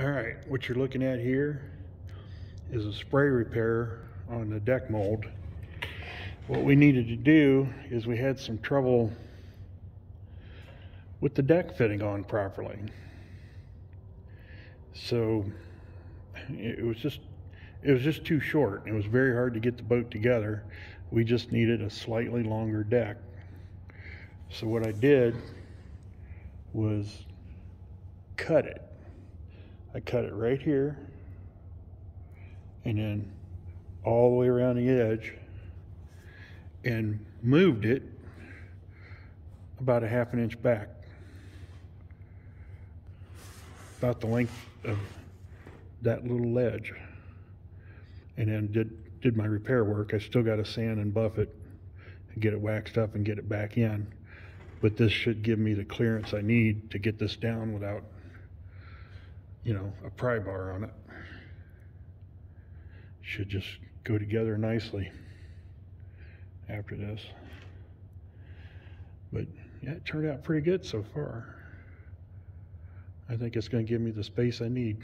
All right, what you're looking at here is a spray repair on the deck mold. What we needed to do is we had some trouble with the deck fitting on properly. So it was just it was just too short. It was very hard to get the boat together. We just needed a slightly longer deck. So what I did was cut it. I cut it right here and then all the way around the edge and moved it about a half an inch back. About the length of that little ledge. And then did did my repair work. I still got to sand and buff it and get it waxed up and get it back in. But this should give me the clearance I need to get this down without, you know, a pry bar on it. Should just go together nicely after this. But yeah, it turned out pretty good so far. I think it's going to give me the space I need.